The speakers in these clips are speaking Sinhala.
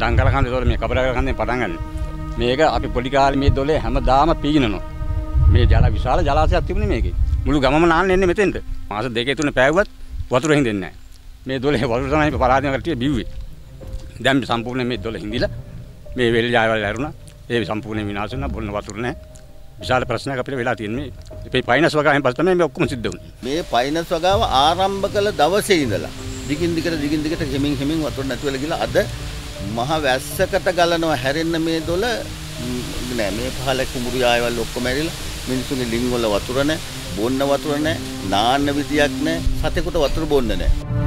දංගල කන්ද දොල මේ කබරගල කන්දෙන් පටන් ගන්න. මේක අපි පොඩි කාලේ මේ දොලේ හැමදාම පීනනවා. මේ ජල විශාල ජලාශයක් තිබුණේ මේකේ. මුළු ගමම නාන්න එන්නේ මෙතෙන්ට. මාස දෙකේ තුන පෑවුවත් වතුර හින්දෙන්නේ නැහැ. මේ දොලේ වතුර තමයි පරාදීන කට්ටිය බිව්වේ. දැන් සම්පූර්ණ මේ දොල හිඳිලා මේ වෙල් ජායවල ඇරුණා. ඒ සම්පූර්ණ විනාශ වුණා. බොන්න වතුර නැහැ. විශාල ප්‍රශ්නයක් අපිට වෙලා තියෙන්නේ. මේ පයින්ස් වගාවෙන් පස්සේ තමයි මේ ඔක්කොම සිද්ධ වුනේ. මේ පයින්ස් වගාව ආරම්භ කළ දවසේ ඉඳලා දිගින් දිගට දිගින් දිගට හෙමින් හෙමින් වතුර නැති වෙලා ගිහලා අද මහ වැස්සකට ගලනවා හැරෙන්න මේ දොල නෑ මේ පහල කුඹුරු ආයවල් ඔක්කොම ඇරිලා මිනිස්සුන්ගේ ලිංග වල වතුර නෑ බොන්න වතුර නෑ නාන්න විදියක් නෑ සතෙකුට වතුර බොන්න නෑ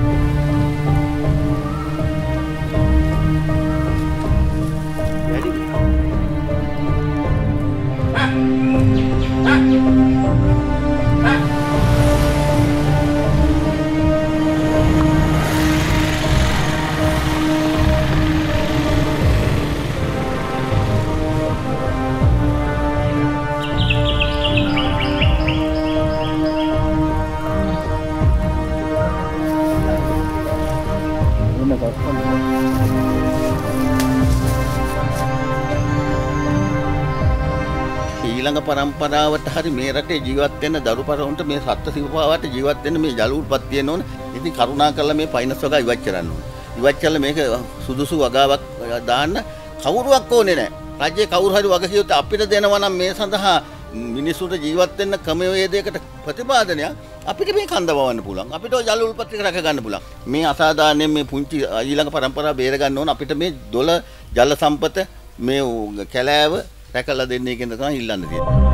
ඊළඟ පරම්පරාවට හරි මේ රටේ ජීවත් වෙන්න දරු පරවුන්ට මේ සත්ත්ව සිවපාවට ජීවත් වෙන්න මේ ජල උල්පත් තියෙන්න ඕන. ඉතින් කරුණා කරලා මේ පයින්ස් වගා ඉවත් කරන්න ඕන. ඉවත් කරලා මේක සුදුසු වගාවක් දාන්න කවුරුවක් ඕනේ නැහැ. රජයේ කවුරු හරි වග කියොත් අපිට දෙනවා නම් මේ සඳහා මිනිස්සුන්ට ජීවත් වෙන්න ක්‍රමවේදයකට ප්‍රතිපාදනයක් අපිට මේ කන්ද වවන්න පුළුවන්. අපිට ජල උල්පත් ටික රැක ගන්න පුළුවන්. මේ අසාධාරණයෙන් මේ පුංචි ඊළඟ පරම්පරාව බේර ගන්න ඕන අපිට මේ දොළ ජල සම්පත මේ කැලෑව රැකලා දෙන්නේ කියන තමයි ඉල්ලන්න තියෙන්නේ.